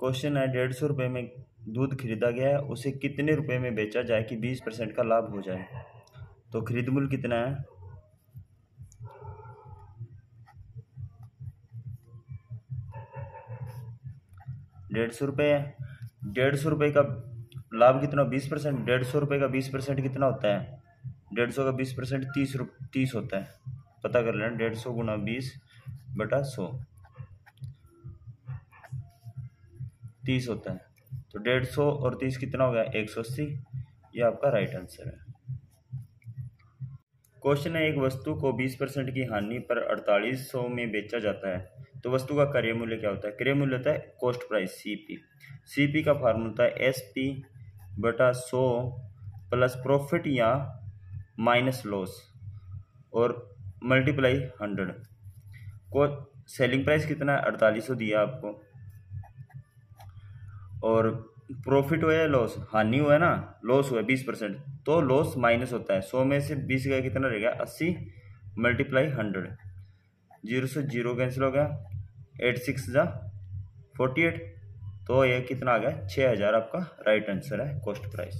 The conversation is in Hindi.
क्वेश्चन है, डेढ़ सौ रुपये में दूध खरीदा गया है, उसे कितने रुपए में बेचा जाए कि बीस परसेंट का लाभ हो जाए? तो खरीद मूल्य कितना है? डेढ़ सौ रुपये है। डेढ़ सौ रुपये का लाभ कितना, बीस परसेंट? डेढ़ सौ रुपये का बीस परसेंट कितना होता है? डेढ़ सौ का बीस परसेंट तीस रुप तीस होता है। पता कर लेना, डेढ़ सौ गुना बीस बटा सौ। तीस होता है। तो डेढ़ सौ और तीस कितना हो गया? एक सौ अस्सी। ये आपका राइट आंसर है। क्वेश्चन है, एक वस्तु को बीस परसेंट की हानि पर अड़तालीस सौ में बेचा जाता है। तो वस्तु का क्रय मूल्य क्या होता है? क्रय मूल्य होता है cost price C P C P का फार्मूला होता है एस पी बटा सौ प्लस प्रॉफिट या माइनस लॉस और मल्टीप्लाई हंड्रेड को सेलिंग प्राइस कितना है? अड़तालीस सौ दिया आपको। और प्रॉफिट हुआ या लॉस हानि हुआ है ना? लॉस हुआ, बीस परसेंट। तो लॉस माइनस होता है। सौ में से बीस गया कितना रहेगा अस्सी मल्टीप्लाई हंड्रेड ज़ीरो से ज़ीरो कैंसिल हो गया। एट सिक्स ज़ा फोर्टी एट तो यह कितना आ गया? छः हज़ार आपका राइट आंसर है कॉस्ट प्राइस